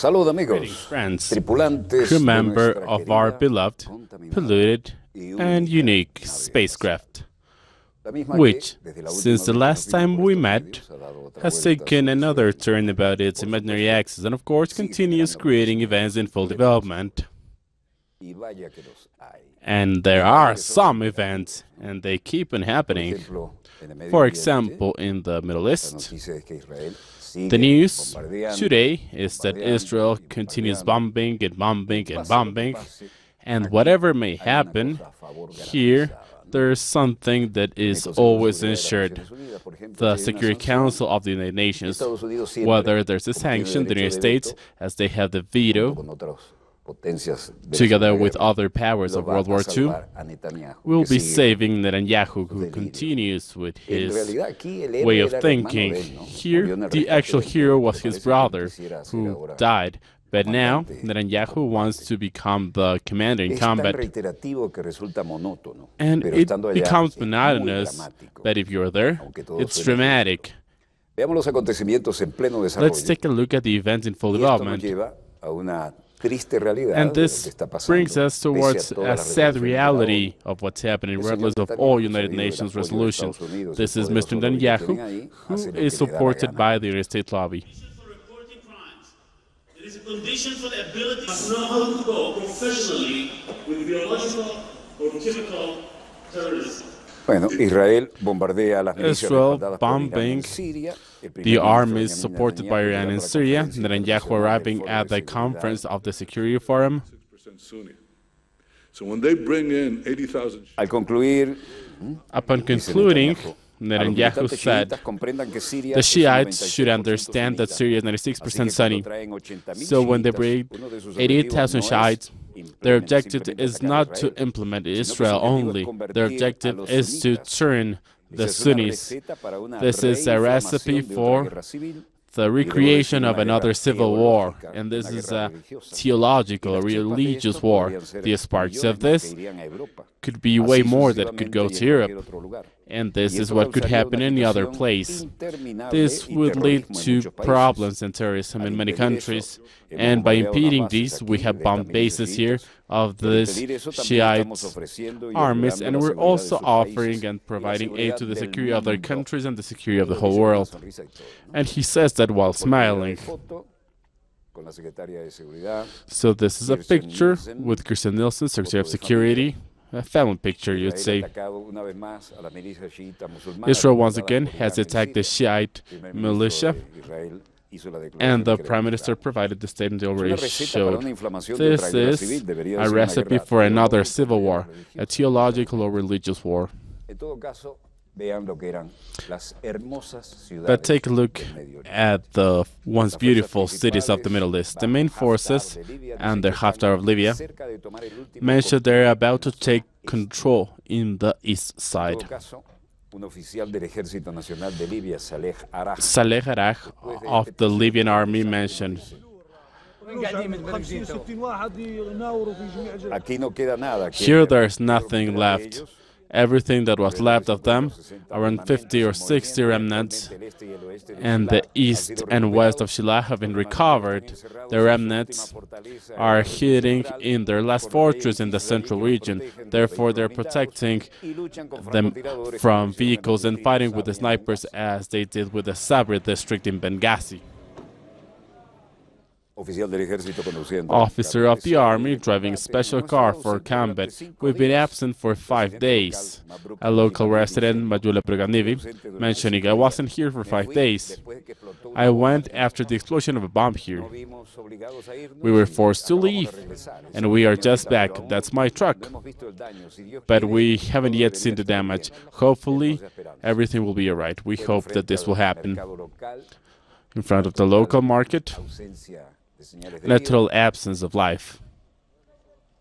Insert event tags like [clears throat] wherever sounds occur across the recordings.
Salud amigos, friends, tripulantes member of our beloved, polluted, and unique spacecraft, which, que, desde la última since the last time we met, medios, ha dado otra has taken another turn about its imaginary axis and, of course, continues creating events in full development. And there are some events, and they keep on happening. For example, in the Middle East, the news today is that Israel continues bombing and bombing and bombing, and whatever may happen, here there's something that is always ensured. The Security Council of the United Nations, whether there's a sanction, the United States, as they have the veto, con otras potencias de la together with other powers of World War II, we'll be saving Netanyahu, who continues with his realidad, aquí el héroe way of era el hermano thinking. de él, ¿no? Murió Here, the actual hero was his brother who died. But now, Netanyahu wants to become the commander in combat. reiterativo que resulta monótono, And it becomes monotonous, but if you're there, it's dramatic. Veamos los acontecimientos en pleno desarrollo. Let's take a look at the events in full y esto nos development. Lleva a una triste realidad And this que está pasando, brings us towards a sad resoluciones de la reality of what's happening, regardless of all United Nations resolutions. Estados Unidos y This is Mr. lobby que Netanyahu, tienen ahí, who hace lo que is le da la supported by the United States lobby. for reporting crimes. It is a condition for the ability to know how to go professionally with biological or chemical terrorism. Bueno, Israel bombardea las Israel respaldadas por Irán en bombing Siria. El primer The ministro army is supported by Iran in Syria. conferencia Netanyahu internacional del arriving at the conference of the Security Forum. percent Sunni. So when they bring in 80,000 Al concluir, Upon concluding, Netanyahu, "A los Netanyahu militantes said chiitas comprendan que Siria the Shiites should understand that. Syria is 96% que Sunni. cuando traen 80,000 So when they bring uno de sus 88,000 objetivos no es Shiites, their objective is not to implement sino que su Israel only. Their objective is to turn the Dice, es una Sunnis. receta para una This is a recipe reinflamación de otra for the recreation of another civil war, and this is a theological, Y las chispas de religious war. The sparks of this que irían a Europa. could be way more that could go to Europe. And this is what could happen una any other place. This would lead to problems and terrorism in many countries, and by impeding these, we have bombed bases here of these impedir eso, también Shiite estamos ofreciendo y armies, and we're also offering and providing aid to the security of their countries and the security of the whole dice con una world. sonrisa y todo, ¿no? And he says that while smiling. foto con la secretaria de seguridad. So this is a picture with Kirstjen Nielsen, Secretary of Security, a family picture, you'd say. ha atacado una vez más a las milicias chiitas musulmanas Israel once again has attacked the Shiite El primer ministro militia, de Israel hizo la declaración and the Prime Minister provided the statement they already receta para una showed. inflamación de otra This is a recipe for another civil war, a theological or religious war. En todo caso, vean lo que eran las hermosas ciudades But take a look del Medio Oriente. at the once beautiful cities of the Middle East. The main forces de Libia and the Haftar of Libya cerca de tomar el último mentioned they're about to take control in the east side. todo caso, un oficial del Ejército Nacional de Libia, Saleh Araj, of the Libyan army mentioned aquí no queda nada. aquí Here there's nothing left. Everything that was left of them, around 50 or 60 remnants, and the east and west of. Shilah have been recovered. The remnants are hiding in their last fortress in the central region. Therefore, they're protecting them from vehicles and fighting with the snipers as they did with the Sabri district in Benghazi. Officer of the army driving a special car for combat. We've been absent for five days. A local resident, Majula Preganivi, mentioning, I wasn't here for five days. después de que explotó una I went after the explosion of a bomb here. Nos vimos obligados a irnos We were forced to leave, and we are just back. That's my truck. hemos visto el daño. Si Dios But we haven't yet seen the damage. Hopefully, everything will be alright. We hope that this will happen. In front of the local market, ausencia de señales de literal absence of life. vida.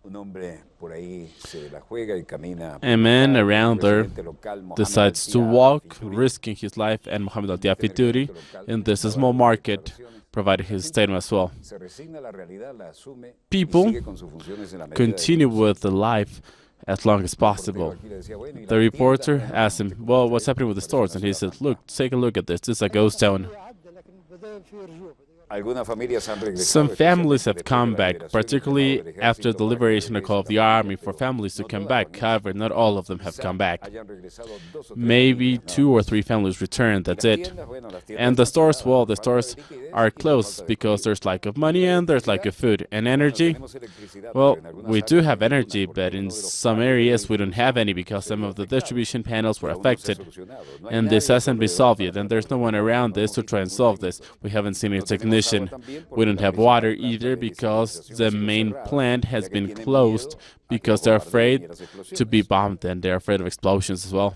Un hombre por ahí se la juega y camina. A man around there presidente local, Mohamed decides to walk, risking his life, and Mohammed Al Tiafituri in this small market provided his statement as well. Se resigna a la realidad, la asume y People sigue con sus funciones en la medida de Continue with the life as long as possible. The reporter asked him, Well, what's happening with the stores? And he said, Look, take a look at this. This is a ghost town. Some families have come back, particularly after the liberation call of the army for families to come back. However, not all of them have come back. Maybe two or three families returned, that's it. And the stores, well, the stores are closed because there's lack of money and there's lack of food. And energy, well, we do have energy, but in some areas we don't have any because some of the distribution panels were affected. And this hasn't been solved yet, and there's no one around this to try and solve this. We haven't seen a technician. We don't have water either because the main plant has been closed because they're afraid to be bombed and they're afraid of explosions as well.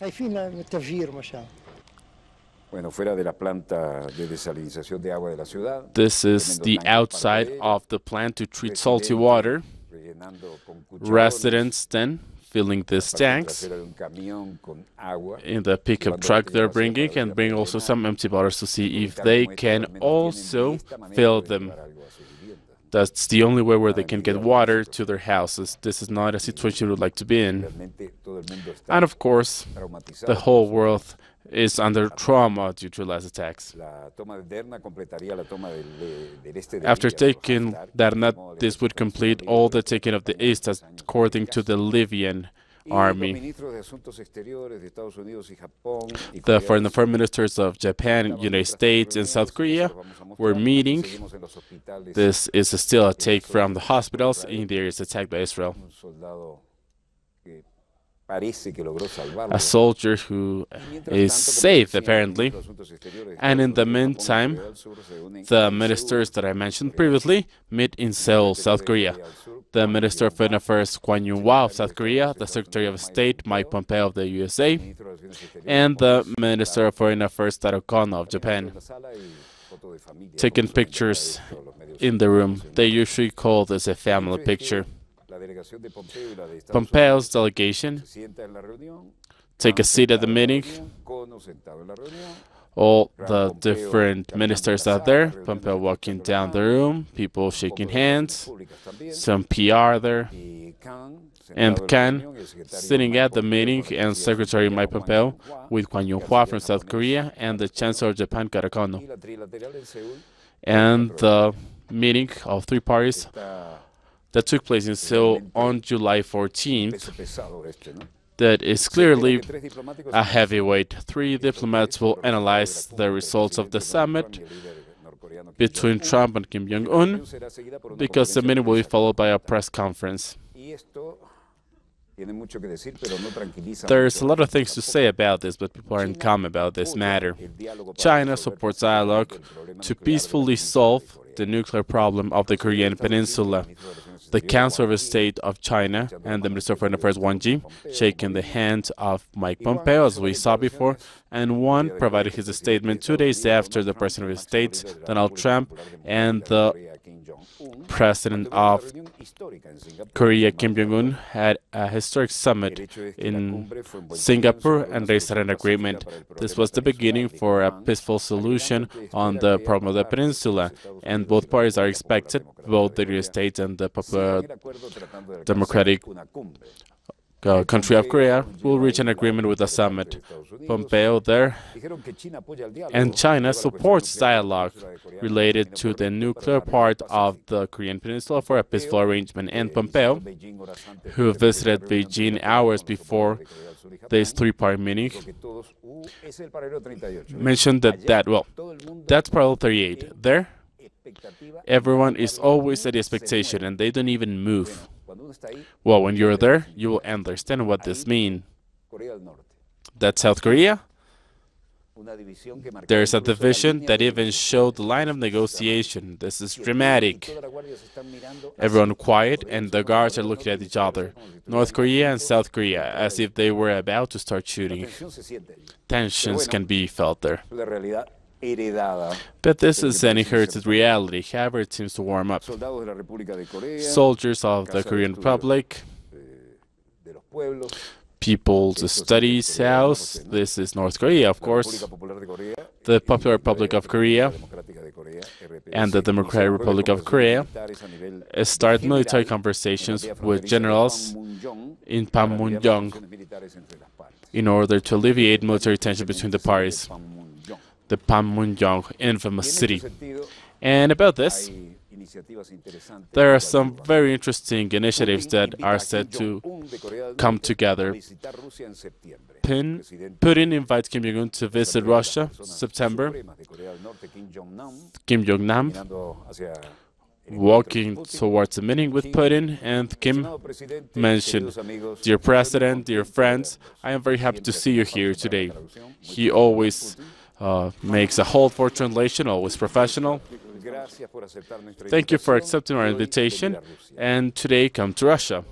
خايفين من التفجير ما شاء الله Bueno, fuera de la planta de desalinización de agua de la ciudad. This is the outside of the plant to treat salty water. rellenando con cucharones, Residents then filling these tanks trasera de un camión con agua. in the pickup truck they're bringing and bring also some empty bottles to see if they can also fill them. That's the only way where they can get water to their houses. This is not a situation we would like to be in. Realmente todo el mundo está And of course, the whole world is under trauma due to last attacks. La toma de Derna completaría la toma del, de- del este de After taking Darna, this would complete all the taking of the east according to the Libyan army. ministros de Asuntos Exteriores de Estados Unidos y Japón y The foreign, foreign ministers of Japan, United States, and South Korea nosotros vamos a mostrar, were meeting. seguimos en los hospitales, This is still a take from the hospitals in the areas attacked by Israel. un soldado que parece que logró salvarlo. A soldier who is Mientras is tanto, como safe, apparently. ministro de Asuntos Exteriores de And in the Unidos, Japón y meantime, Corea del Sur se reúnen The ministers that I mentioned previously meet in Seoul, South Korea. The Minister of Foreign Affairs Kwan Yun-hwa of South Korea, the Secretary of State Mike Pompeo of the USA, Ministro de Relaciones Exteriores and the Minister of Foreign Affairs Taro Kono of Japan, la sala y foto de familia, taking pictures Todos los medios in the room. They usually call this a family picture. La delegación de Pompeo y la de Estados Pompeo's delegation. Se sienta en la reunión, take a seat at the sentado en la meeting. reunión, Kono sentado en la reunión, All the different ministers out there, Pompeo walking down the room, people shaking hands, relaciones públicas también, some PR there. y Khan sentado and Khan reunión, y el secretario sitting at the meeting and Secretary Mike Pompeo with Kwan el Yun-hwa from South Korea and the Chancellor of Japan, Taro Kono. y la trilateral en Seúl And the meeting of three parties that took place in Seoul on July 14th peso pesado este, ¿no? that is clearly que tres diplomáticos a heavyweight. Three diplomats will analyze the results of the summit between Trump and Kim Jong Un because the meeting will be followed by a press conference. There's a lot of things to say about this, but people aren't calm about this matter. China supports dialogue to peacefully solve the nuclear problem of the Korean Peninsula. The Council of the State of China and the Minister of Foreign Affairs Wang Yi shaking the hand of Mike Pompeo, as we saw before, and one provided his statement two days after the President of the States, Donald Trump, and the President of Korea, Kim Jong un, had a historic summit in Singapore and they signed an agreement. This was the beginning for a peaceful solution on the problem of the peninsula, and both parties are expected, both the United States and the Popular Democratic country of Korea, will reach an agreement with the summit. Pompeo there and China supports dialogue related to the nuclear part of the Korean Peninsula for a peaceful arrangement. And Pompeo, who visited Beijing hours before this three-part meeting, mentioned that that well, that's parallel 38. There, everyone is always at the expectation, and they don't even move. Well, when you're there, you will understand what this means. That's South Korea. There's a division that even showed the line of negotiation. This is dramatic. Everyone quiet, and the guards are looking at each other. North Korea and South Korea, as if they were about to start shooting. Tensions can be felt there. But this is an inherited reality. However, it seems to warm up. Soldiers of the Korean Republic, People's Studies House. This is North Korea, of course. The Popular Republic of Korea, and the Democratic Republic of Korea start military conversations with generals in Panmunjom in order to alleviate military tension between the parties, the Panmunjom infamous city. And about this, there are some very interesting initiatives that are set to come together. Pin, Putin invites Kim Jong-un to visit Russia September. Kim Yong-nam walking towards a meeting with Putin, and Kim mentioned, Dear President, dear friends, I am very happy to see you here today. He always uh, makes a hold for translation, always professional. Thank you for accepting our invitation, and today come to Russia.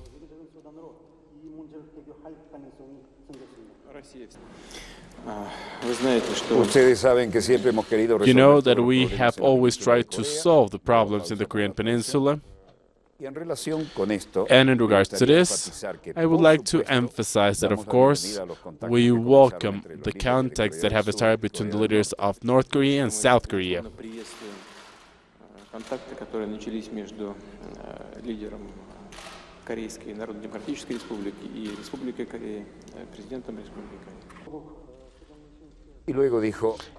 You know that we have always tried to solve the problems in the Korean Peninsula. And in regards to this, I would like to emphasize that, of course, we welcome the contacts that have started between the leaders of North Korea and South Korea. контакты, которые начались между лидером Корейской Народно-Демократической Республики и Республикой Корея, президентом Республики Корея.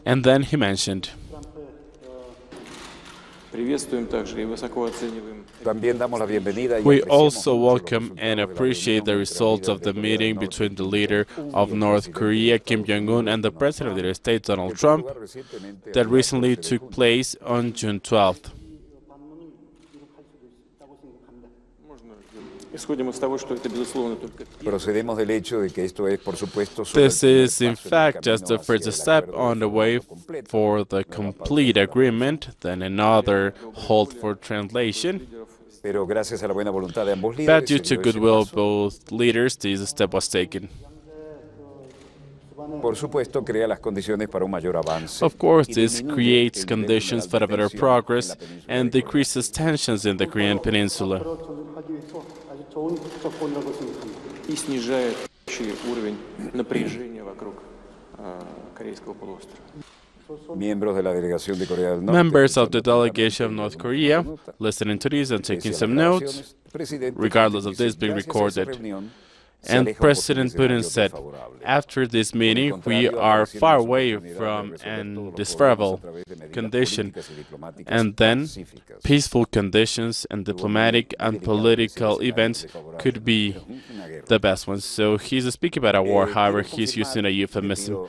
And then he mentioned, we also welcome and appreciate the results of the meeting between the leader of North Korea, Kim Jong-un, and the President of the United States, Donald Trump, that recently took place on June 12th. Procedemos del hecho de que esto es, por supuesto, This is, in fact, just the first step on the way for the complete agreement, then another hold for translation. Pero gracias a la buena voluntad de ambos líderes, but due to goodwill of both leaders, this step was taken. Por supuesto, crea las condiciones para un mayor avance. Of course, this creates conditions for a better progress and decreases tensions in the Korean Peninsula и снижает общий уровень напряжения вокруг Корейского полуострова. Members of the delegation of North Korea listening to these and taking some notes, regardless of this being recorded. And President Putin said, after this meeting, we are far away from an desirable condition, and then peaceful conditions and diplomatic and political events could be the best ones. So he's speaking about a war, however, he's using a euphemism.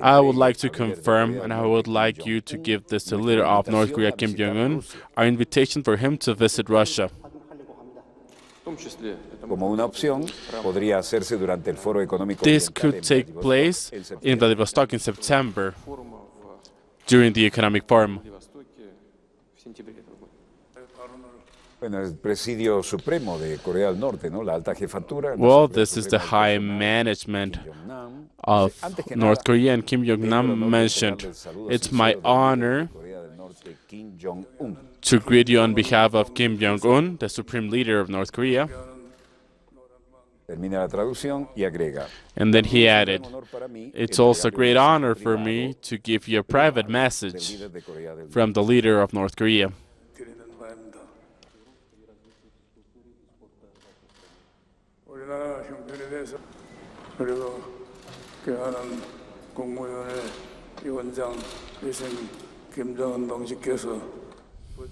I would like to confirm, and I would like you to give this to the leader of North Korea, Kim Jong-un, our invitation for him to visit Russia. Como una opción, podría hacerse durante el Foro Económico This could take place in Vladivostok in September during the Economic Forum. Bueno, el presidio supremo de Corea del Norte, ¿no? La alta jefatura. Well, this is the high management of North Korea, and Kim Yong-nam mentioned, it's my honor to greet you on behalf of Kim Jong-un, the supreme leader of North Korea. And then he added, It's also a great honor for me to give you a private message from the leader of North Korea.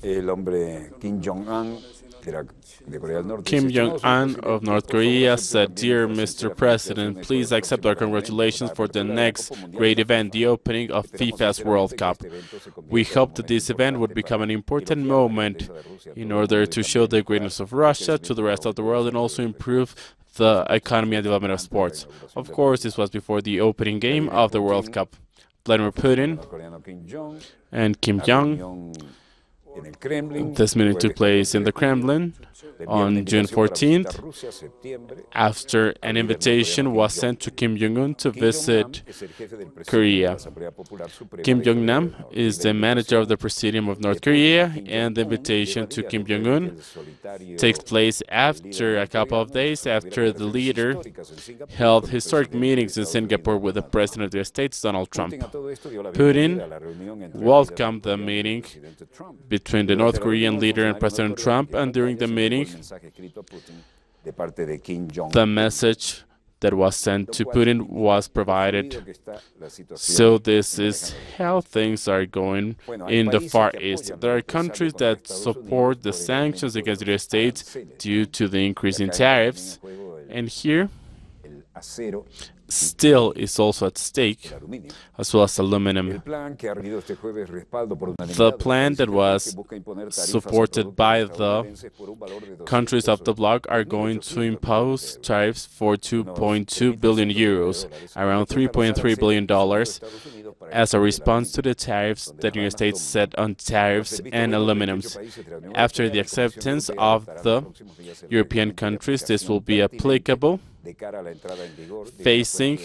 El hombre Kim Jong-un Kim Jong un of North Korea said, Dear Mr. President, please accept our congratulations for the next great event, the opening of FIFA's World Cup. We hope that this event would become an important moment in order to show the greatness of Russia to the rest of the world and also improve the economy and development of sports. Of course, this was before the opening game of the World Cup. Vladimir Putin and Kim Jong. This meeting took place in the Kremlin on June invitación para visitar 14th after an invitation was sent to Kim Jong un to visit Korea. Kim Yong nam is the manager of the Presidium of North Korea, and the invitation to Kim Jong un takes place after a couple of days after the leader held historic meetings in Singapore with the President of the United States, Donald Trump. Putin welcomed the meeting. Between the North Korean leader and President Trump, and during the meeting, the message that was sent to Putin was provided. So this is how things are going in the Far East. There are countries that support the sanctions against the United States due to the increase in tariffs. And here, steel is also at stake, as well as aluminum. plan que ha recibido este jueves respaldo por unanimidad The plan that was busca imponer tarifas a supported by the estadounidenses por un valor de 200 Countries of the bloc are going to impose millones de euros. tariffs for 2.2 billion euros, around 3.3 billion dollars, as a response to the tariffs that the United States set on tariffs and aluminums. After the acceptance of the European countries, this will be applicable facing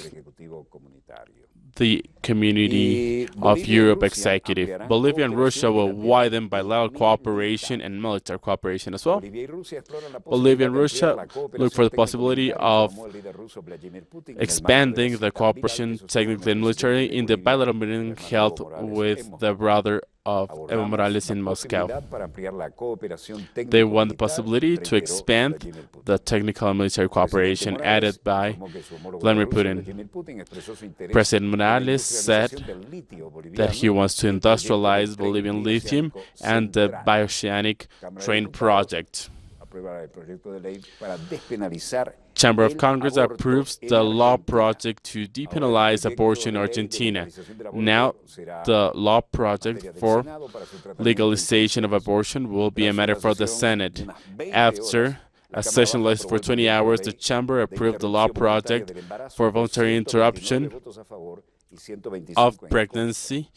the community of Europe executive. Bolivia and Russia will widen bilateral cooperation and military cooperation as well. Bolivia and Russia look for the possibility of expanding the cooperation technically and militarily in the bilateral meeting held with the brother of Evo Morales in Moscow. They want the possibility to expand the technical and military cooperation added by Vladimir Putin. President Morales said that he wants to industrialize Bolivian lithium and the bioceanic train project. Chamber of Congress approves the law project to depenalize abortion in Argentina. Now, the law project for legalization of abortion will be a matter for the Senate. After a session lasted for 20 hours, the Chamber approved the law project for voluntary interruption of pregnancy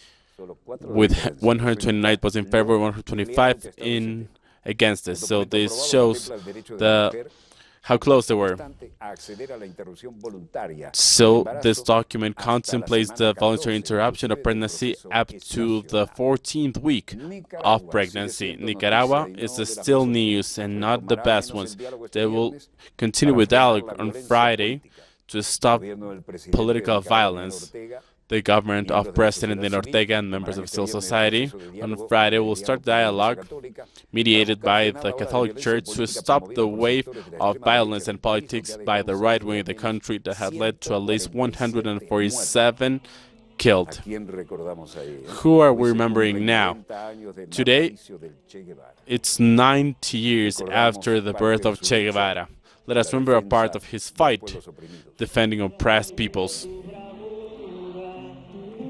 with 129 votes in favor, 125 in against this. So this shows the how close they were. So this document contemplates the voluntary interruption of pregnancy up to the 14th week of pregnancy. Nicaragua is the still news and not the best ones. They will continue with dialogue on Friday to stop political violence. The government of President Ortega and members of civil society on Friday will start dialogue mediated by the Catholic Church to stop the wave of violence and politics by the right wing of the country that had led to at least 147 killed. Who are we remembering now? Today, it's 90 years after the birth of Che Guevara. Let us remember a part of his fight defending oppressed peoples.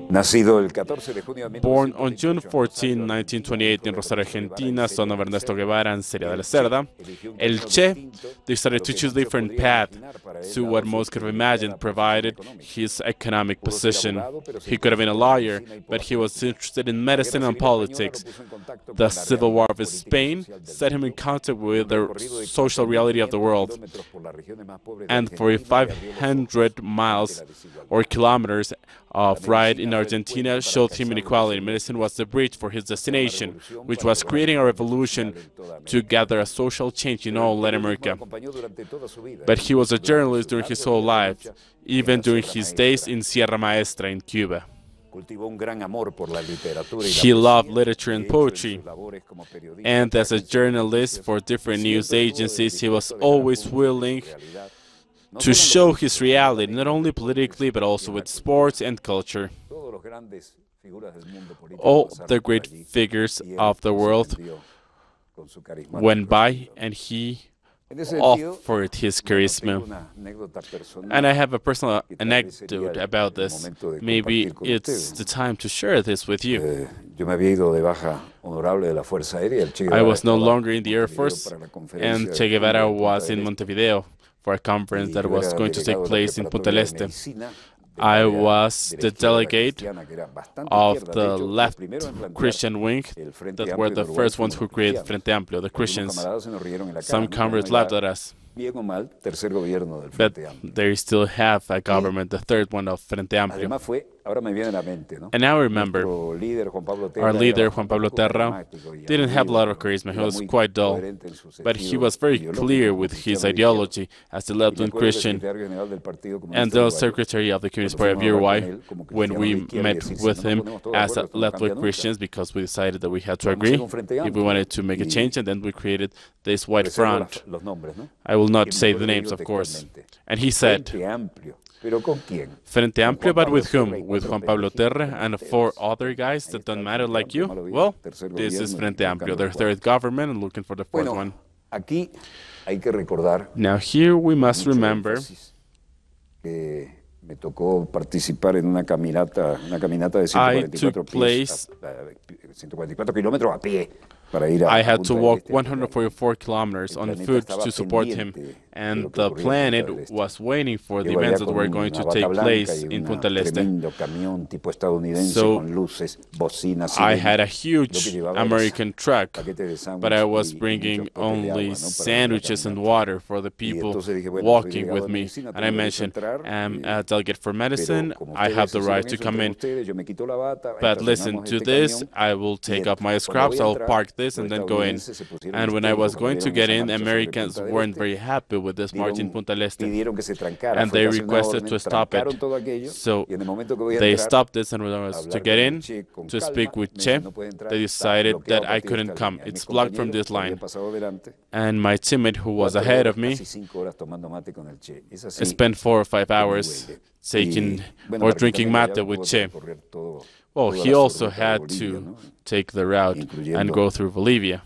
Born on June 14, 1928 in Rosario, Argentina, son of Ernesto Guevara and Celia de la Serna, El Che decided to choose a different path to what most could have imagined, provided his economic position. He could have been a lawyer, but he was interested in medicine and politics. The civil war of Spain set him in contact with the social reality of the world, and for 500 miles or kilometers Uh, of ride in Argentina showed him inequality. Medicine was the bridge for his destination, which was creating a revolution to gather a social change in all Latin America. But he was a journalist during his whole life, even during his days in Sierra Maestra in Cuba. He loved literature and poetry, and as a journalist for different news agencies, he was always willing to show his reality, not only politically, but also with sports and culture. All the great figures of the world went by, and he offered his charisma. And I have a personal anecdote about this. Maybe it's the time to share this with you. I was no longer in the Air Force, and Che Guevara was in Montevideo for a conference that was going to take place in Punta Este. I was the delegate of the left Christian wing that were the first ones who created Frente Amplio, the Christians. Some comrades laughed at us. But they still have a government, the third one of Frente Amplio. And now I remember our leader, Juan Pablo Terra, didn't have a lot of charisma. He was quite dull, but he was very clear with his ideology as the left-wing Christian and the secretary of the Communist Party of Uruguay when we met with him as left-wing Christians because we decided that we had to agree. if we wanted to make a change, and then we created this white front. I will not say the names, of course. And he said, Frente Amplio, but with whom? With Juan Pablo Terra and four other guys that don't matter like you? Well, this is Frente Amplio, their third government, and looking for the fourth one. Now, here we must remember. Me tocó participar en una caminata, I took place, I had to walk 144 kilometers on foot to support him and the planet was waiting for the events that were going to take place in Punta del Este. So I had a huge American truck, but I was bringing only sandwiches and water for the people walking with me. And I mentioned, I'm a delegate for medicine, I have the right to come in. But listen to this, I will take off my scraps. I'll park this and then go in. And when I was going to get in, Americans weren't very happy with this Martin Puntaleste. And they requested to stop it. So they stopped this and was to get in, to speak with Che. They decided that I couldn't come. It's blocked from this line. And my teammate who was ahead of me spent four or five hours taking or drinking mate with Che. Well, he also had to take the route and go through Bolivia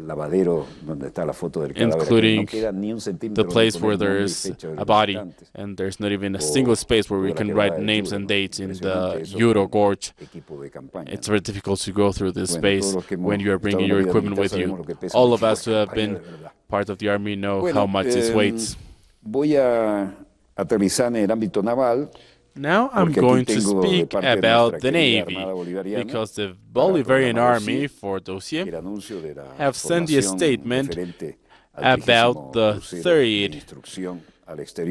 lavadero donde está la foto del cadáver, no queda ni un the place where there is a body and there's not even a single space where we can write names and dates in the Yuro Gorge. It's very difficult to go through this space when you are bringing your equipment with you. All of us who have been part of the army know how much this weighs. Voy a aterrizar en el ámbito naval. Now I'm going to speak about the Navy, because the Bolivarian Army for dossier have sent a statement about the third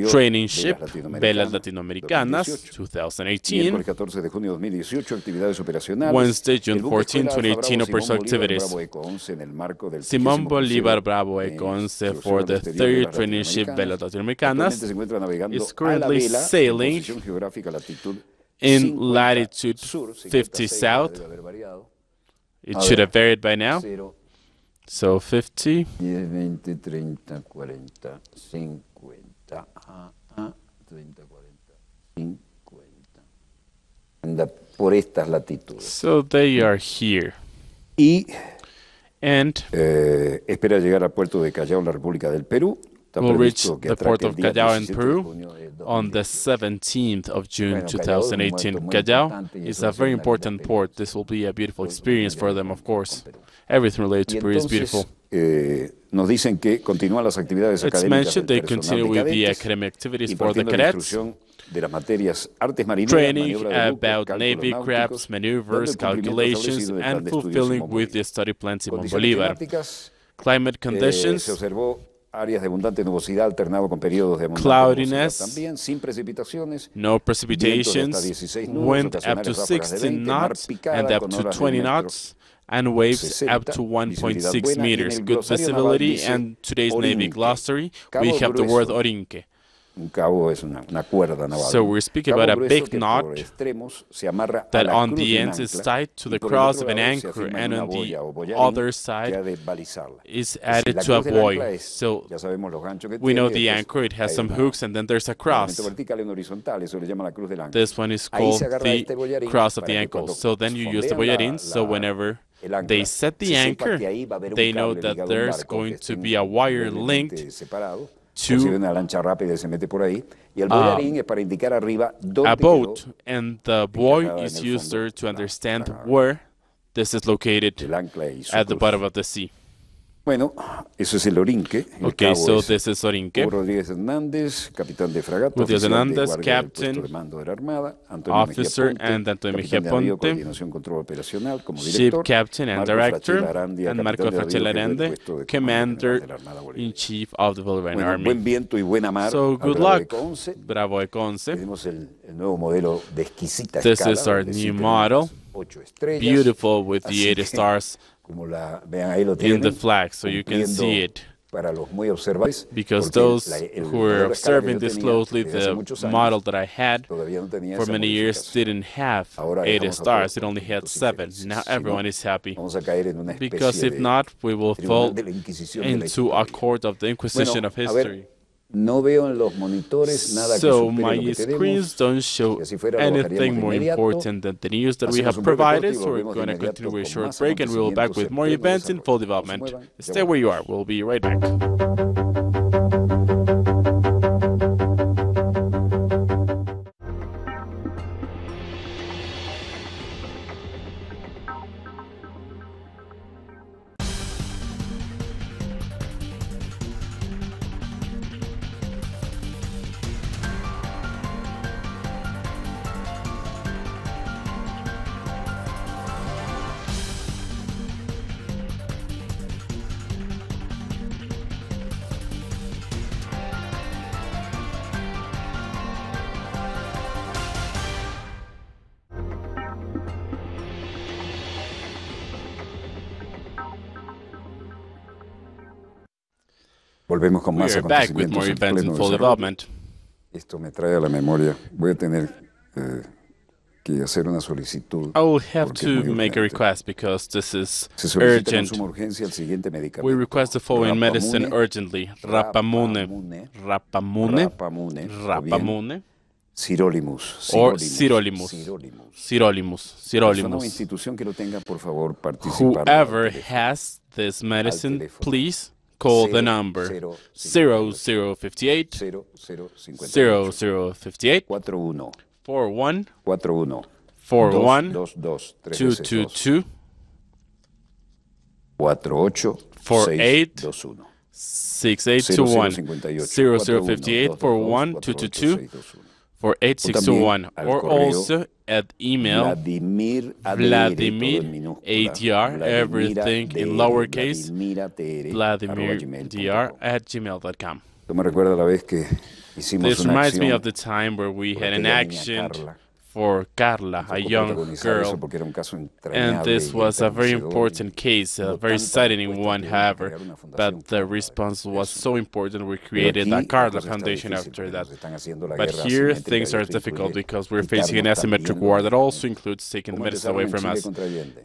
Training Ship, Velas Latinoamericanas, 2018. Wednesday, June 14, 2018, Operational Activities. Simón Bolívar Bravo Eco 11 for the third training ship Velas Latinoamericanas is currently sailing in latitude 50 south. It should have varied by now. So 50. 30, 40, 50. And the, por estas latitudes. So they are here. Y And eh, espera llegar a puerto de Callao en la República del Perú. Está will reach the port of Callao in Peru on the 17th of June 2018. Callao is a very important port. This will be a beautiful experience for them, of course. Everything related to Peru is beautiful. Eh, nos dicen que continúan las actividades It's académicas mentioned they continue with the academic activities for the cadets. De las materias artes Training about navy crafts, maneuvers, calculations, and fulfilling with the study plan Simón Bolívar. Climate eh, conditions. Eh, se áreas de abundante nubosidad alternado con periodos de cloudiness, también sin precipitaciones, no precipitations, nubes, wind up to 16 knots and up to 20 knots and waves up to 1.6 meters. Good visibility and today's Navy glossary, we have the word orinque. So we speak about a big knot that on the ends is tied to the cross of an anchor and on the other side is added to a buoy. So we know the anchor, it has some hooks and then there's a cross. This one is called the cross of the ankle. So then you use the boyarins, so whenever they set the anchor. They know that there's going to be a wire linked to ah, a boat and the buoy is used there to understand where this is located at the bottom of the sea. Bueno, eso es el Orinque. El Okay, so es this is Orinque. Rodríguez Hernández, capitán de fragata, Rodríguez de Hernández, del captain, de mando de la Armada, Antonio officer, Ponte, and Antonio Mejía de Ponte, coordinación control operacional como Ship director, captain and Marco director, and Marco de Frachel Arande, de commander de in chief of the Bolivian Bueno, Army. buen viento y buena mar. So good Bravo de luck, Conce. Bravo de Conce. Tenemos el, el nuevo modelo de exquisita This escala. is our new model. Beautiful with the Así eight que, stars Como la, vean ahí lo in the flag, so you can see it. Para los muy observadores. Because those la- el who modelo are de escala que observing this closely, the años, model that I had no for many years didn't have Ahora eight stars, it only had seven. Now everyone is happy. Vamos a caer en una especie Because if de not, we will fall de la Inquisición de la into a court of the Inquisition Bueno, of history. No veo en los monitores nada So supere my lo que screens don't show Si fuera, anything more important than the news that we have un breve corte provided, so we're going to continue a short break and we will be back with more events in full desarrollo. No se development. Stay where you are. We'll be right back. Volvemos con más are back with acontecimientos en pleno desarrollo. Esto me trae a la memoria. Voy a tener eh, que hacer una solicitud. I will have to make a request because this is Se urgent. urgencia el siguiente medicamento. We request the following medicine urgently. Rapamune. Rapamune, Rapamune. Rapamune, o bien Rapamune. Sirolimus. Or Sirolimus. Sirolimus. Sirolimus. Sirolimus. Persona o Sirolimus. institución que lo tenga, por favor, participar. Whoever has this medicine, please call the number. cero, 0058 0058 41 41 41 41 222 48 48 6821 0058 41 222 48621 or also at email Vladimir Vladimir, todo en minúscula, ADR, everything in lowercase, Vladimir ADR, Vladimir gmail punto dr at gmail.com. Esto me recuerda la vez que hicimos This reminds me of the time where we had an action. For Carla, a young girl, and this was a very important case, a very saddening one, however. But the response was so important, we created a Carla Foundation after that. nos están haciendo la But here things are difficult because we're facing an asymmetric war that also includes taking the medicine away from us.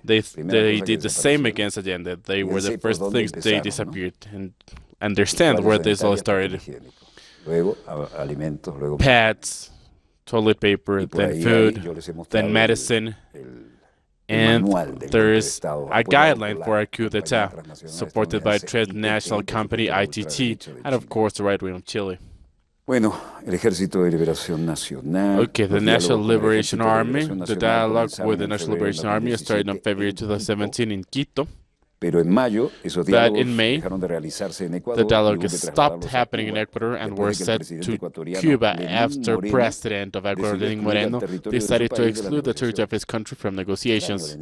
They they did the same against Allende. They were the first things they disappeared and understand where this all started. papel toilet paper, then food, yo les he mostrado then medicine, el- el manual and there is a guideline for a coup d'etat supported by transnational company ITT and of course the right wing of Chile. Bueno, el Ejército de Liberación Nacional. Okay, the National diálogos con el Liberation Army, the dialogue with the National Liberation Army started on February 2017 in Quito. Pero en mayo esos But in May, de realizarse en The dialogue stopped happening in Ecuador and were de que el set presidente to Cuba after President of Ecuador, Lenin Moreno, territorio de su decided to país de las exclude the territory of his country from negotiations.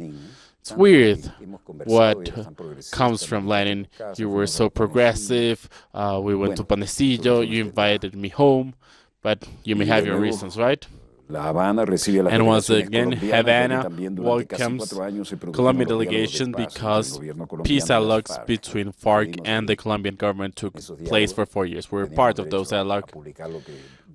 It's weird que hemos conversado what y eres tan progresista, comes from Lenin. You were so progressive. Uh, we went to Panecillo. You invited me home, but you may have your reasons, right? La Habana recibe a las And once again, Havana también durante casi welcomes cuatro años se produjeron Colombian delegation paz entre el because peace dialogues between FARC and the. Colombian government took place for four years. We're part of those derecho a- a dialogues.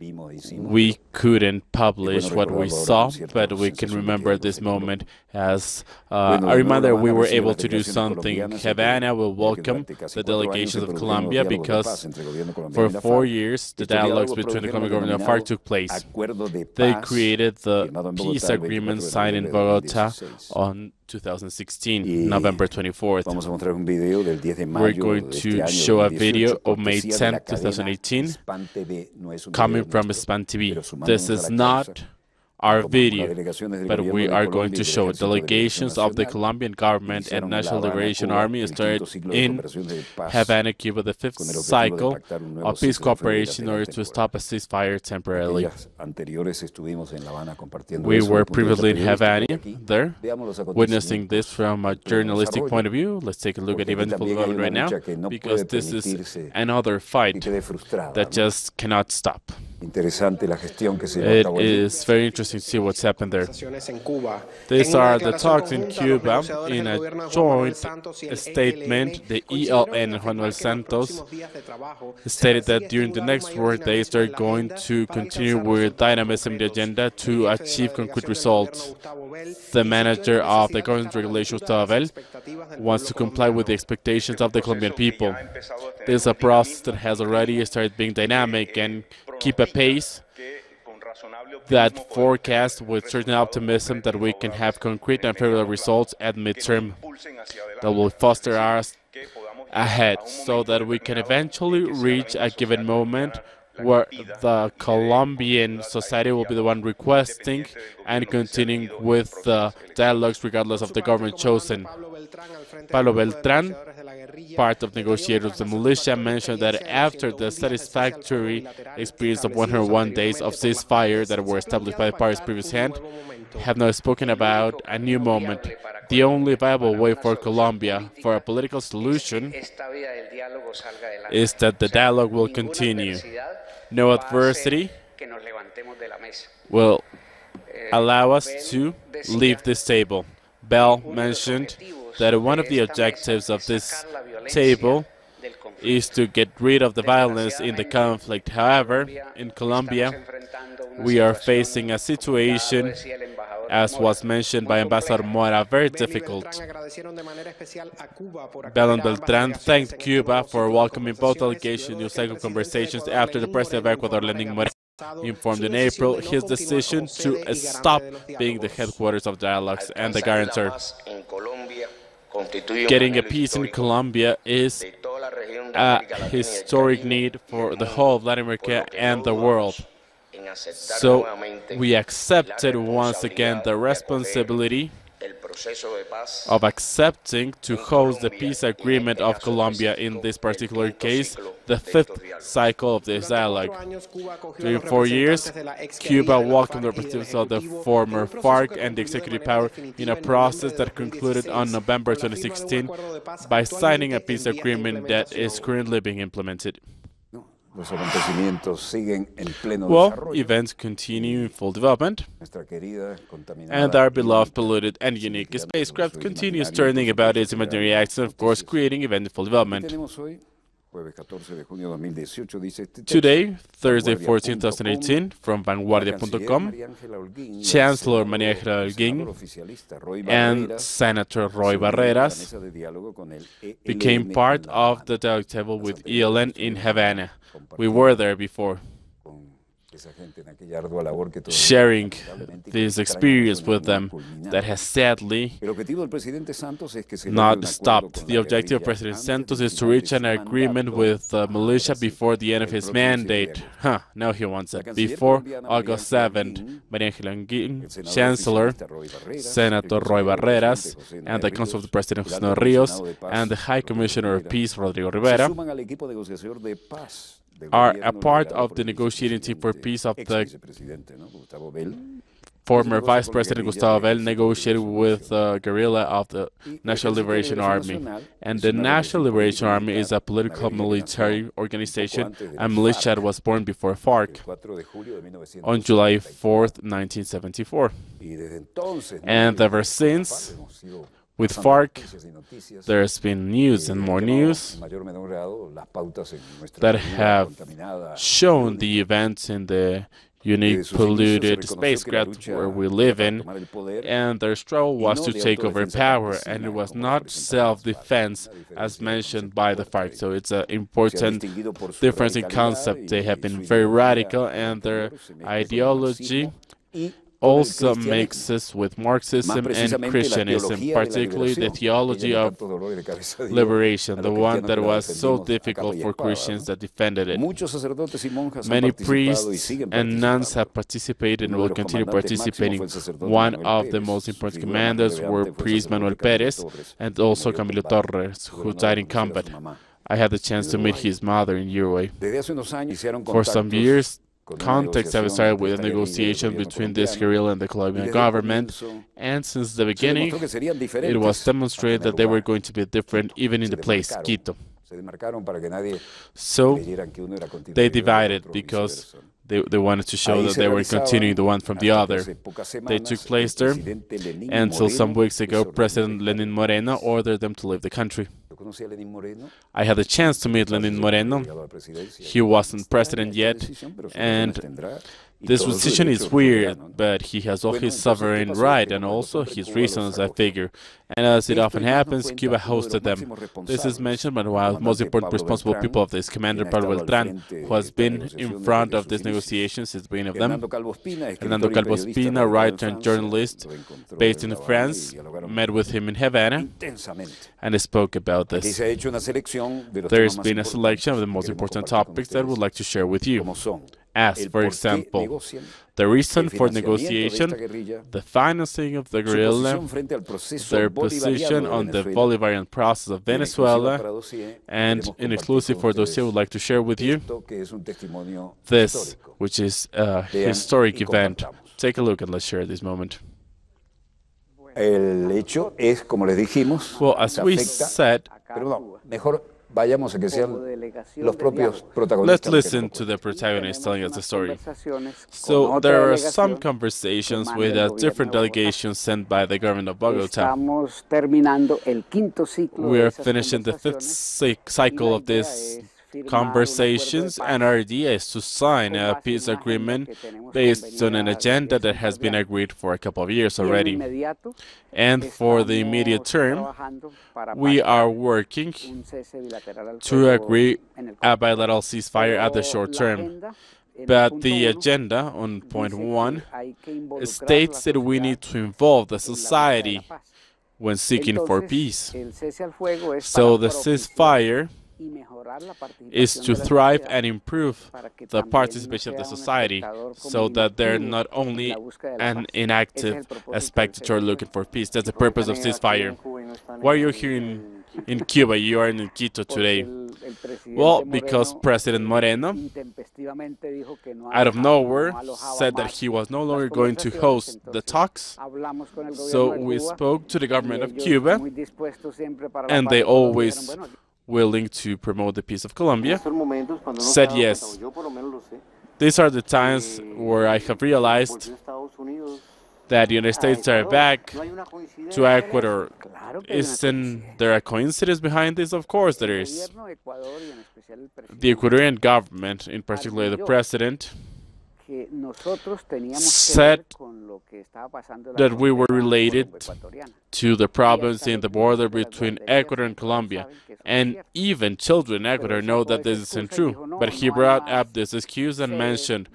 Publicar lo que vimos, hicimos, We couldn't publish what we saw, but we can remember this moment as uh, a de nuevo, La reminder we were able to do something. colombianas, ya que- Havana will welcome the delegations of Colombia because paz entre el gobierno colombiano for four years the dialogues between the Colombian government and FARC took place. They created the firmado en Bogotá peace agreement signed in Bogota on 2016, Y November 24th. Vamos a mostrar un video del 10 de mayo We're going de este to año show a video of May cortesía de la 10th, 2018, Span TV. No es un coming from Span TV. This is not our video, but we are going to show delegations of the Colombian government and National Liberation Army started in Havana, Cuba, the fifth cycle of peace cooperation in order to stop a ceasefire temporarily. We were previously in Havana, there, witnessing this from a journalistic point of view. Let's take a look at the eventful development right now, because this is another fight that just cannot stop. It is very interesting to see what's happened there. These are the talks in Cuba in a joint statement. The ELN and Juan Manuel Santos stated that during the next work days they're going to continue with dynamism in the agenda to achieve concrete results. The manager of the government regulation, Gustavo wants to comply with the expectations of the Colombian people. This is a process that has already started being dynamic and keep a pace that forecast with certain optimism that we can have concrete and favorable results at midterm that will foster us ahead so that we can eventually reach a given moment where the Colombian society will be the one requesting and continuing with the dialogues regardless of the government chosen. Pablo Beltran, part of negotiators the militia, mentioned that after the satisfactory experience of 101 days of ceasefire that were established by the parties previous hand, have now spoken about a new moment. The only viable way for Colombia for a political solution is that the dialogue will continue. No adversity will allow us to leave this table. Bell mentioned that one of the objectives of this table is to get rid of the violence in the conflict. However, in Colombia, we are facing a situation, as was mentioned by Ambassador Mora, very difficult. Bell and Beltran thanked Cuba for welcoming both delegations in cycle conversations after the President of Ecuador, Lenin Moreno, informed in April his decision to stop being the headquarters of dialogues and the guarantor. Getting a peace in Colombia is a historic need for the whole of Latin America and the world. So we accepted once again the responsibility of accepting to host the peace agreement of Colombia in this particular case, the fifth cycle of this dialogue. During four years, Cuba welcomed the representatives of the former FARC and the executive power in a process that concluded on November 2016 by signing a peace agreement that is currently being implemented. Well, events continue in full development, and our beloved, polluted, and unique spacecraft continues turning about its imaginary axis and, of course, creating eventful development. Today, Thursday, 14, 2018, from Vanguardia.com, Chancellor María Ángela Holguín and Senator Roy Barreras became part of the dialogue table with ELN in Havana. We were there before sharing this experience with them that has sadly not stopped. The objective of President Santos is to reach an agreement with uh, the militia before the end of his mandate. Huh, now he wants it. Before August 7th, María Ángela Chancellor, Senator Roy Barreras, and the Council of the President José Rios, and the High Commissioner of Peace, Rodrigo Rivera, are a part of the negotiating team for peace of the former Vice President Gustavo Bell negotiated with uh, the guerrilla of the National Liberation Army. And the National Liberation Army is a political military organization, and militia that was born before FARC on July 4th, 1974. And ever since, with FARC, there's been news and more news that have shown the events in the unique polluted spacecraft where we live in, and their struggle was to take over power, and it was not self-defense as mentioned by the FARC. So it's an important difference in concept. They have been very radical, and their ideology also mixes with Marxism and Christianism, particularly the theology of liberation, the one that was so difficult for Christians that defended it. Many priests and nuns have participated and will continue participating. One of the most important commanders were priest Manuel Perez and also Camilo Torres, who died in combat. I had the chance to meet his mother in Uruguay. For some years, contacts have started with a negotiation between this guerrilla and the Colombian government, and since the beginning, it was demonstrated that they were going to be different even in the place, Quito. So they divided because they, they wanted to show that they were continuing the one from the other. They took place there until some weeks ago, President Lenin Moreno ordered them to leave the country. I had a chance to meet Lenin Moreno. He wasn't president yet, and this decision is weird, but he has all his sovereign right and also his reasons, I figure. And as it often happens, Cuba hosted them. This is mentioned by one of the most important responsible people of this, Commander Pablo Beltran, who has been in front of these negotiations since the beginning of them. Hernando Calvo Ospina, writer and journalist based in France, met with him in Havana and spoke about this. There's been a selection of the most important topics that I would like to share with you as, for example, the reason for negotiation, the financing of the guerrilla, their position on the Bolivarian process of Venezuela, and in exclusive for those I would like to share with you this, which is a historic event. Take a look and let's share this moment. Well, as we said, vayamos a que sean los propios protagonistas. Let's listen to the protagonist telling us the story. So there are some conversations with uh, a different delegations sent by the government of Bogota. We are finishing the fifth cycle of this conversations, and our idea is to sign a peace agreement based on an agenda that has been agreed for a couple of years already. And for the immediate term, we are working to agree a bilateral ceasefire at the short term. But the agenda on point one states that we need to involve the society when seeking for peace. So the ceasefire is to thrive and improve the participation of the society so that they're not only an inactive spectator looking for peace. That's the purpose of ceasefire. Why are you here in, in Cuba? You are in Quito today. Well, because President Moreno, out of nowhere, said that he was no longer going to host the talks. So we spoke to the government of Cuba, and they always willing to promote the peace of Colombia, said yes. These are the times where I have realized that the United States are back to Ecuador. Isn't there a coincidence behind this? Of course there is. The Ecuadorian government, in particular the president, said that we were related to the problems in the border between Ecuador and Colombia. And even children in Ecuador know that this isn't true. But he brought up this excuse and mentioned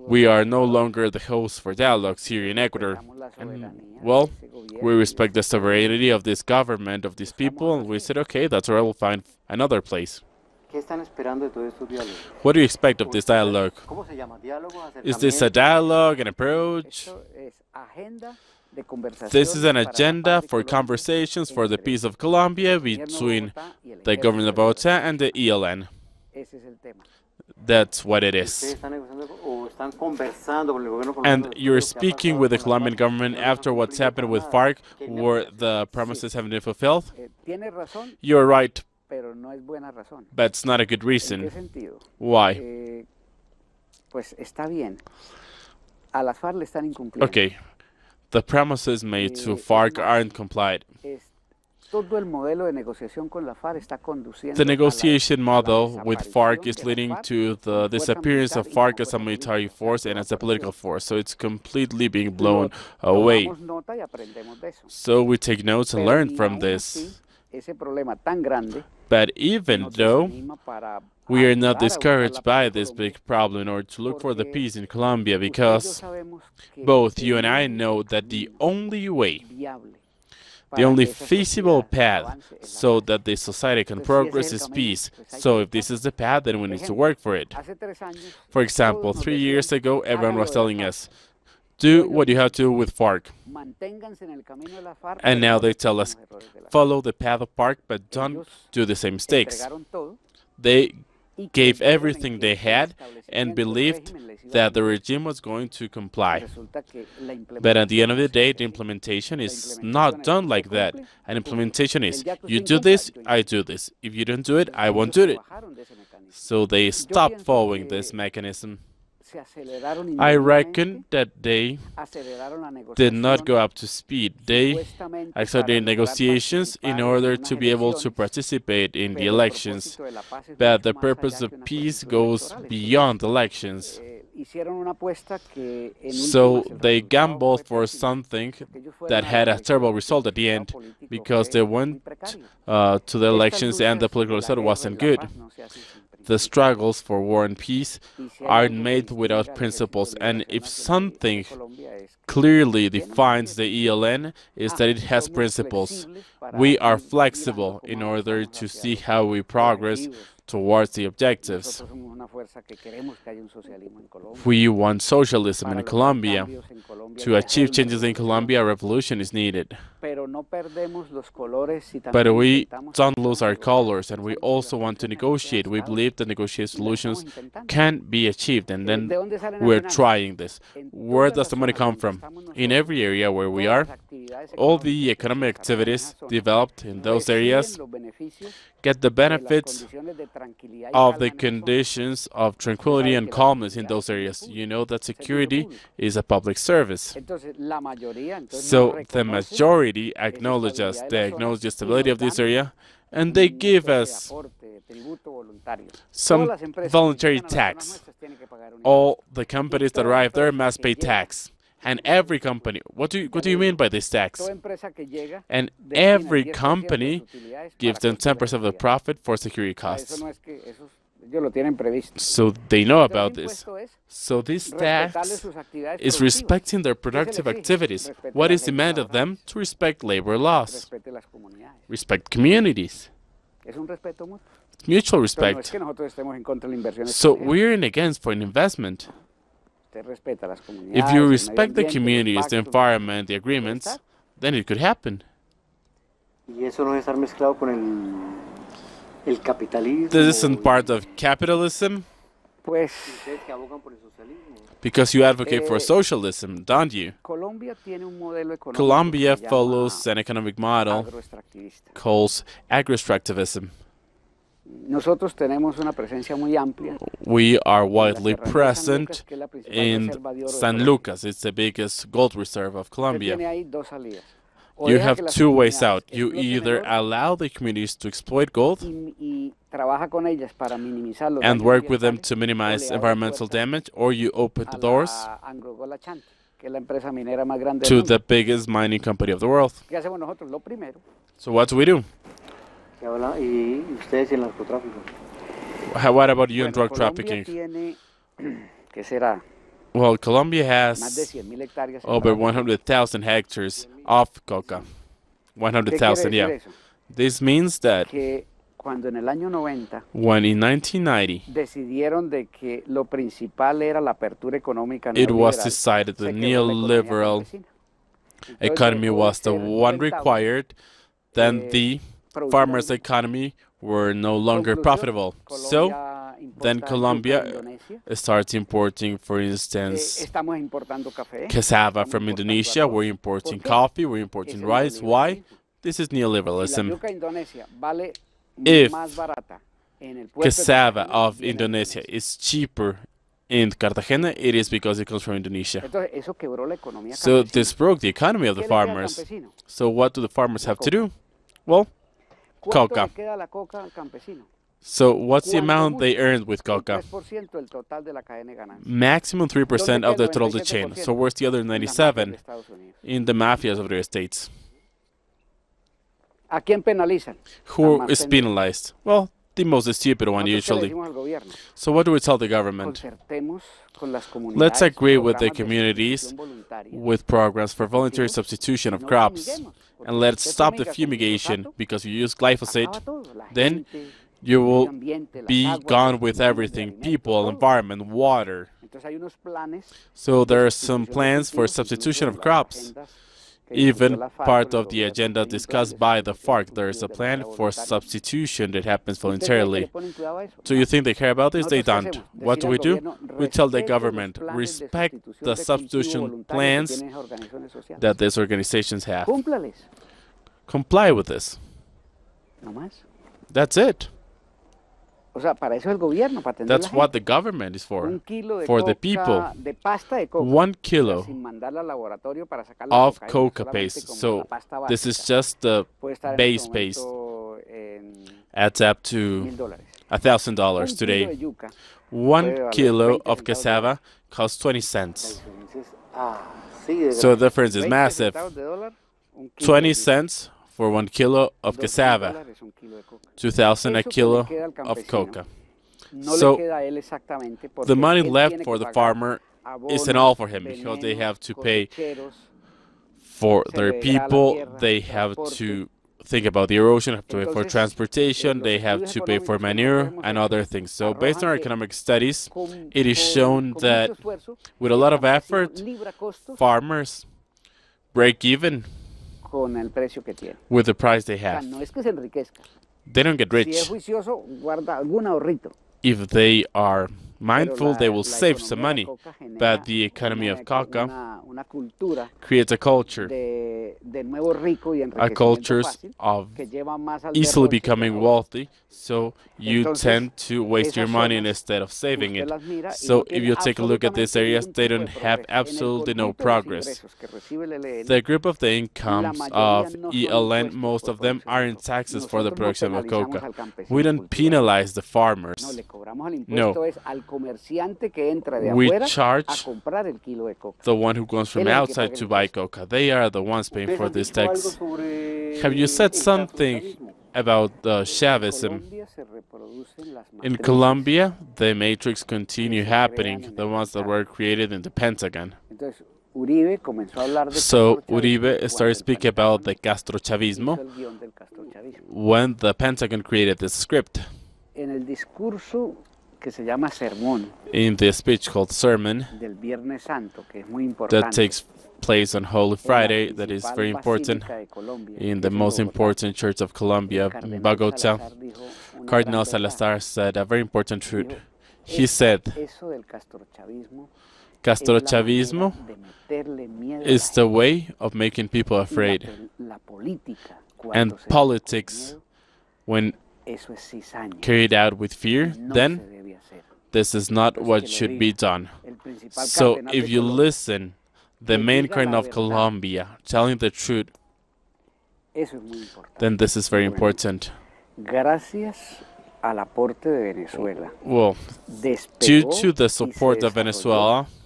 we are no longer the host for dialogues here in Ecuador. And, well, we respect the sovereignty of this government, of these people, and we said, okay, that's where we'll find another place. What do you expect of this dialogue? Is this a dialogue, an approach? This is an agenda for conversations for the peace of Colombia between the government of Bogota and the ELN. That's what it is. And you're speaking with the Colombian government after what's happened with FARC, where the promises haven't been fulfilled? You're right, but it's not a good reason. Why? Okay, the promises made to FARC aren't complied. The negotiation model with FARC is leading to the disappearance of FARC as a military force and as a political force, so it's completely being blown away. So we take notes and learn from this. But even though we are not discouraged by this big problem or to look for the peace in Colombia because Both you and I know that the only way, the only feasible path so that the society can progress is peace. So if this is the path, then we need to work for it. For example, three years ago, everyone was telling us, do what you have to do with FARC. And now they tell us, follow the path of FARC, but don't do the same mistakes. They gave everything they had and believed that the regime was going to comply. But at the end of the day, the implementation is not done like that. And implementation is, you do this, I do this. If you don't do it, I won't do it. So they stopped following this mechanism. I reckon that they did not go up to speed. They accelerated negotiations in order to be able to participate in the elections. But the purpose of peace goes beyond elections. So they gambled for something that had a terrible result at the end because they went uh, to the elections and the political result wasn't good. The struggles for war and peace are made without principles, and if something clearly defines the ELN is that it has principles. We are flexible in order to see how we progress towards the objectives. We want socialism in Colombia. To achieve changes in Colombia, a revolution is needed. But we don't lose our colors, and we also want to negotiate. We believe that negotiated solutions can be achieved, and then we're trying this. Where does the money come from? In every area where we are, all the economic activities developed in those areas get the benefits of the conditions of tranquility and calmness in those areas. You know that security is a public service. So the majority acknowledge us, they acknowledge the stability of this area, and they give us some voluntary tax. All the companies that arrive there must pay tax and every company. What do you, what do you mean by this tax? And every company gives them 10% of the profit for security costs. So they know about this. So this tax is respecting their productive activities. What is demanded of them? To respect labor laws, respect communities. It's mutual respect. So we're in against for an investment. If you respect the communities, the environment, the agreements, then it could happen. This isn't part of capitalism. Because you advocate for socialism, don't you? Colombia follows an economic model called agro-extractivism. Nosotros tenemos una presencia muy amplia. We are widely present in San Lucas. It's the biggest gold reserve of Colombia. You have two ways out. You either allow the communities to exploit gold and work with them to minimize environmental damage, or you open the doors to the biggest mining company of the world. So what do we do? How, what about you and drug trafficking? [clears throat] Well, Colombia has over 100,000 hectares of coca. 100,000, yeah. This means that when in 1990 it was decided the neoliberal economy was the one required, then the farmers' economy were no longer profitable. So then Colombia starts importing, for instance, cassava from Indonesia. We're importing coffee, we're importing rice. Why? This is neoliberalism. If cassava of Indonesia is cheaper in Cartagena, it is because it comes from Indonesia. So this broke the economy of the farmers. So what do the farmers have to do? Well, coca. So what's the amount they earned with coca? Maximum 3% of the total of the chain. So where's the other 97? In the mafias of the states. Who is penalized? Well, the most stupid one Nosotros, ¿qué le usually. al? So what do we tell the government? Concertemos con las Let's agree with the communities with programs for voluntary substitution of crops. And let's stop the fumigation because you use glyphosate, acaba todo, la then you will medio ambiente, las be gone with everything people, environment, water. Entonces hay unos planes So there are some plans for substitution of crops. Agendas que discutió Even part of the agenda discussed by the FARC, there is a plan for substitution that happens ¿Usted cree que le voluntarily. ponen cuidado a eso? Do you think they care about this? They don't. What do we do? We tell the government, respect the substitution plans tienen esas organizaciones sociales. that these organizations have. Comply with this. That's it. O sea, para eso es el gobierno, para That's what the government is for. Un kilo de for the people. de pasta de coca, One kilo sin mandarla al laboratorio para sacar la of coca solamente paste. So this is just the base este paste. en adds up to a thousand dollars today. One kilo of cassava costs 20 cents. Ah, de So the difference is massive. centavos de dólar, un kilo de 20 yuca. cents for one kilo of cassava, dólares un kilo de coca. 2000 a Eso que le kilo of coca. So, le queda a él exactamente porque The money left for the farmer isn't all for him because they have to pay for their le degrada la people, they have to think about the erosion, have to pay for transportation, they have to pay for manure and other things. So based on our economic studies, it is shown that with a lot of effort, farmers break even con el precio que tiene. with the price they O sea, have. no es que se enriquezca. They don't get Si es rich. juicioso, guarda algún ahorrito. If they are mindful, they will save some money. But the economy of eco- coca una, una cultura creates a culture, de, de nuevo rico y a culture of que lleva más al easily becoming wealthy. So you tend to waste your money instead of saving it. las mira y So if you take a look at these areas, they don't have progreso. En el absolutely no conjunto de los progress. ingresos que recibe el ELN, The group of the incomes of ELN, most of them are in taxes for the production of coca. We don't penalize the farmers. le cobramos el No. Impuesto es al comerciante que entra de We afuera a charge comprar el kilo de coca. the one who comes from Él es el que outside to buy coca. They are the ones paying for this tax. Have you said something about uh, the Chavism? Colombia se reproducen las In Colombia, the matrix continue que se crean happening, the ones that were created in the Pentagon. Entonces, Uribe comenzó a hablar del So Uribe started speaking about the castrochavismo hizo el guión del castrochavismo. when the Pentagon created this script. En el discurso que se llama Sermón In the speech called Sermon del Viernes Santo, que es muy importante. that takes place on Holy Friday, that is very important Colombia, in the most important church of Colombia, in Bogota. Salazar dijo una Cardinal. Salazar said a very important truth. He said, castrochavismo es la Castrochavismo manera de meterle miedo a la is the way of making people afraid. pol- La, política, And cuando se hace con politics, when eso es cizaña. Carried out with fear, then se debe hacer. this is not what should be done. So if you listen, the main cardinal of. Colombia telling the truth, eso es muy importante. then this is very important. Gracias al aporte de Venezuela, Well, due to the support of Venezuela, el proceso de diálogo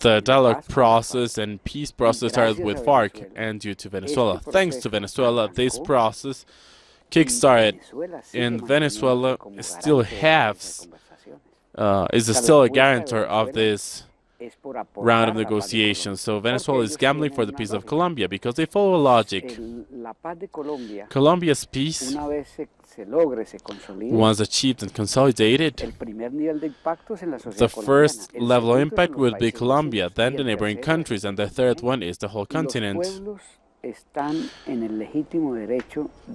the dialogue process and peace process started with FARC, and due to Venezuela. Thanks to Venezuela, this process kickstarted and Venezuela still garante de las has- uh, is still a guarantor of this Es por aportar round of la paz de negotiations. So Venezuela is gambling for the peace of. Colombia because they follow a logic. El- la paz de Colombia, Colombia's peace, se, logre, se consolide, once achieved and consolidated, el nivel de es en la the first level of segundo es en impact would be Colombia, then the neighboring countries, and the third one is the whole continent. están en el de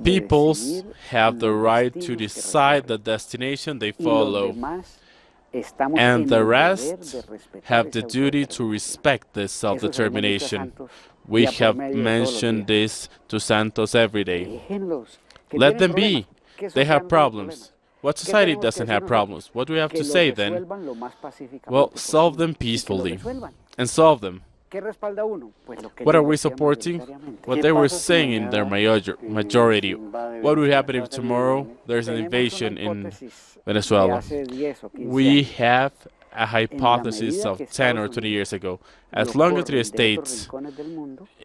Peoples have the right to decide the destination they follow, and the rest have the duty to respect this Eso se lo hemos dicho a self-determination. We have medio de todos los mentioned this to Santos every day. Let them be. They have problems. What society doesn't have problems? What do we have to say then? resuelvan lo más pacíficamente Well, solve them y que lo peacefully and solve them. ¿Qué respalda uno? Pues lo que What are we supporting? What they were saying in their major- eh, majority. What would happen if tomorrow there's an invasion in Venezuela? hace 10 o 15 We have a hypothesis of 10 or 20 years ago. As long as the States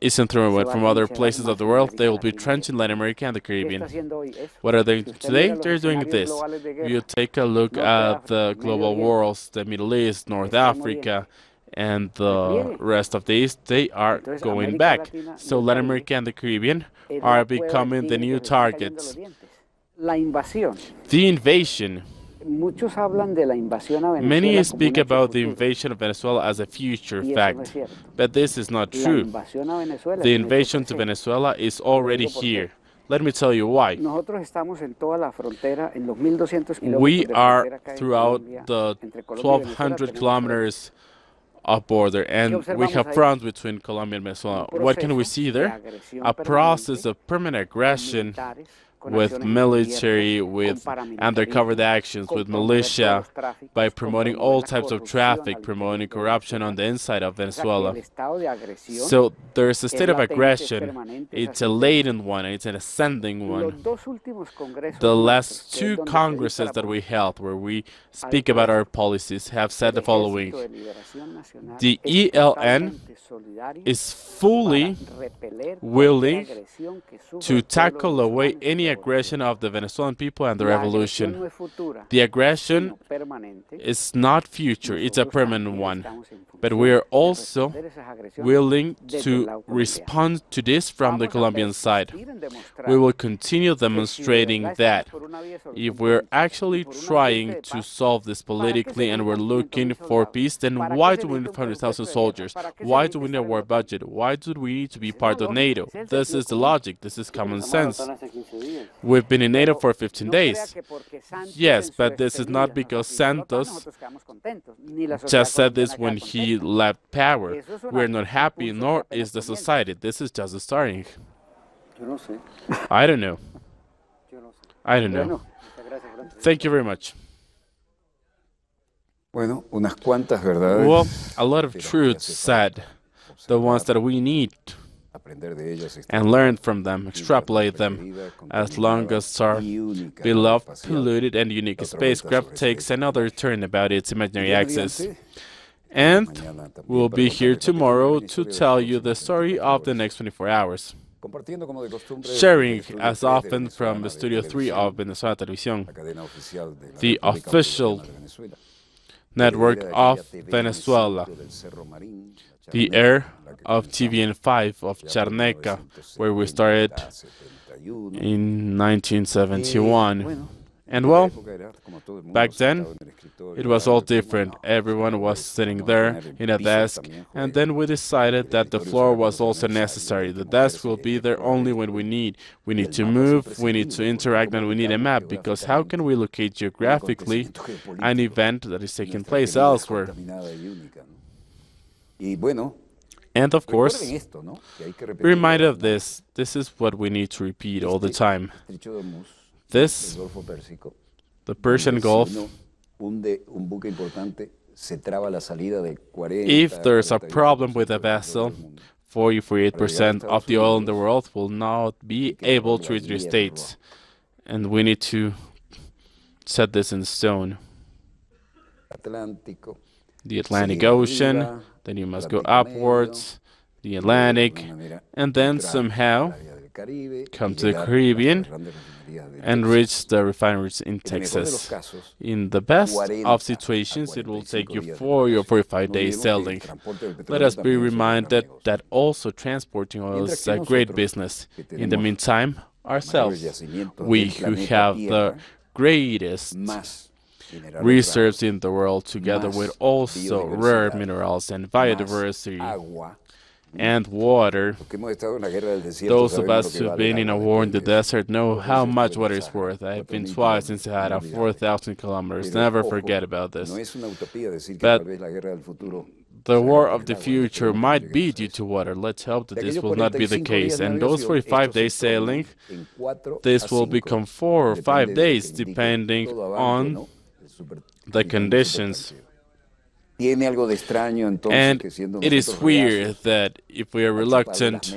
isn't throwing away from other places of the world, they will be trenching Latin America and the Caribbean. What are they today? They're doing this. You take a look at the global worlds, the Middle East, North Africa, and the rest of the East, they are going back. So Latin America and the Caribbean are becoming the new targets. The invasion. Many speak about the invasion of Venezuela as a future fact, but this is not true. The invasion to Venezuela is already here. Let me tell you why. We are throughout the 1,200 kilometers of border, and we have fronts between Colombia and Venezuela. What can we see there? A process of permanent aggression with military, with undercover actions, with militia, by promoting all types of traffic, promoting corruption on the inside of Venezuela. So there is a state of aggression. It's a latent one, it's an ascending one. The last two congresses that we held, where we speak about our policies, have said the following. The ELN is fully willing to tackle away any aggression of the Venezuelan people and the revolution. The aggression is not future, it's a permanent one. But we are also willing to respond to this from the Colombian side. We will continue demonstrating that if we're actually trying to solve this politically and we're looking for peace, then why do we need 500,000 soldiers? Why do we need a war budget? Why do we need to be part of NATO? This is the logic. This is common sense. We've been in NATO for 15 days. Yes, but this is not because Santos just said this when he left power. We're not happy, nor is the society. This is just the starting. I don't know. I don't know. Thank you very much. Bueno, unas cuantas verdades. Well, a lot of truths said, the ones that we need and learn from them, extrapolate them, as long as our beloved, polluted, and unique. Spacecraft takes another turn about its imaginary axis. And we'll be here tomorrow to tell you the story of the next 24 hours. Sharing as often from the Studio 3 of Venezuela Televisión, the official network of Venezuela, the air of TVN5 of Charneca, where we started in 1971. And well, back then, it was all different. Everyone was sitting there in a desk, and then we decided that the floor was also necessary. The desk will be there only when we need. We need to move, we need to interact, and we need a map, because how can we locate geographically an event that is taking place elsewhere? And of course, be reminded of this. This is what we need to repeat all the time. This, the Persian Gulf, if there's a problem with a vessel, 40-48% of the oil in the world will not be able to reach the States. And we need to set this in stone. The Atlantic Ocean, then you must go upwards, the Atlantic, and then somehow come to the Caribbean and reach the refineries in Texas. In the best of situations, it will take you 40 or 45 days sailing. Let us be reminded that also transporting oil is a great business. In the meantime, ourselves, we who have the greatest reserves in the world, together with also rare minerals and biodiversity and water. Those of us who've been in a war in the desert know how much water is worth. I've been twice since I had 4,000 kilometers. Never forget about this. But the war of the future might be due to water. Let's hope that this will not be the case. And those 45 days sailing, this will become four or five days, depending on the conditions. And it is weird that if we are reluctant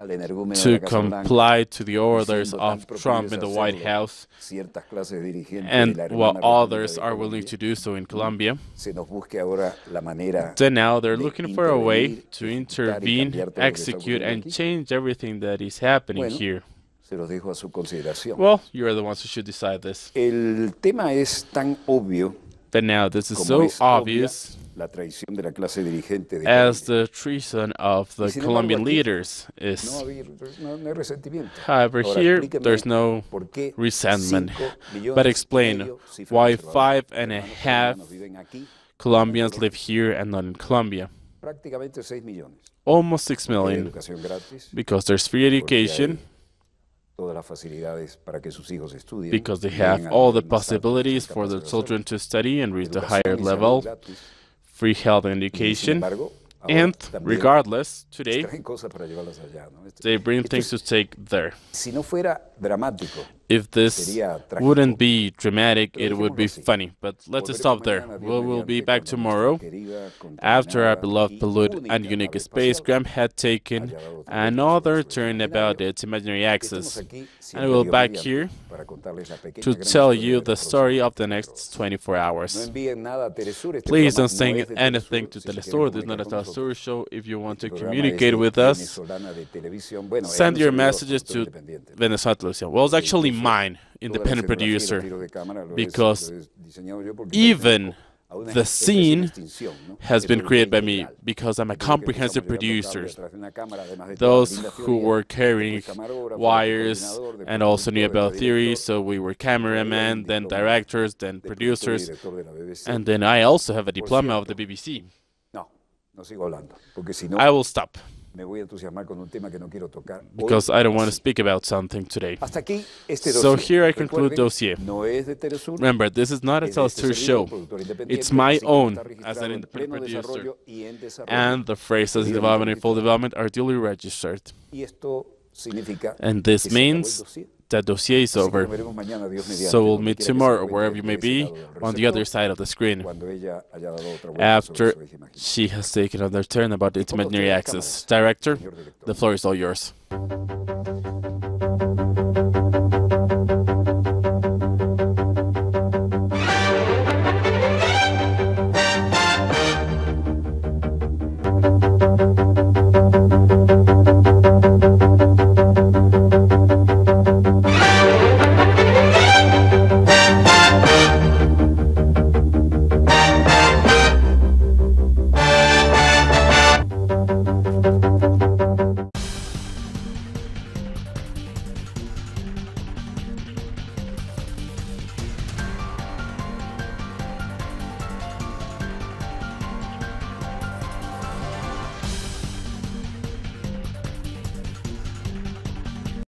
al energúmeno de to la Casa Blanca, comply to the orders of Trump in the White House, ciertas clases dirigentes de and while others are willing to do so in Colombia, se nos busque ahora la manera then now they're looking for a way to intervene, cambiar todo lo que está execute, and change everything that is happening here. Se los dejo a su consideración. Well, you are the ones who should decide this. El tema es tan obvio But now this is so es obvious la traición de la clase dirigente de as Colombia. the treason of the embargo, Colombian leaders is. había- no, no hay resentimiento. However, Ahora, here there's no por qué resentment. But explain why five and a half colombianos viven aquí, Colombians live here and not in Colombia. prácticamente 6 millones. Almost 6 Porque hay million because there's free education, because they have all the nivel más alto que possibilities for their children to study and reach the higher level, free health and education. And regardless, today traen cosas para llevarlas allá. ¿no? Esto- they bring things to take there. Si no fuera dramático, If this wouldn't be dramatic, it would be funny. But let's stop there. We will be back tomorrow after our beloved, polluted, and unique espacial spacecraft had taken haya dado otro another vuelco sobre su turn about its imaginary axis. And we'll back here para contarles la pequeña to tell you the story of the next 24 hours. envíen nada a Telesur. Este Please don't send anything to Telesur. Si se Telesur. This is not a comunicar con nosotros, Telesur show. If you want to este programa es communicate with us, Venezolana de Televisión. Bueno, es send your messages to. Venezuela. Well, it's actually mine, independent escenografía y los producer, tiros de cámara lo he- because lo he diseñado yo porque even pertenezco a una the scene has been created by me because I'm a comprehensive producer. cable detrás de una cámara, además de toda la Those who were carrying wires and also knew about theory, so we were cameramen, then directors, then producers, director de la BBC. and then I also have a diploma of the BBC. No, no sigo hablando, porque si no I will stop me voy a entusiasmar con un tema que no quiero tocar. because I don't want to speak about something today. Hasta aquí este So here I conclude dossier. No es de Telesur, Remember, this is not a es de este Telesur show. It's my own as an en independent producer. desarrollo y en desarrollo. And the phrases development and full development are duly registered. Y esto significa And this se acabó el means. That dossier is over. nos veremos mañana, Dios mediante, So we'll meet tomorrow, wherever you may be, on the other side of the screen, cuando ella haya dado otra vuelta sobre after su eje imaginario. she has taken another turn about its Ponga usted imaginary las axis. Director, director. the floor is all yours.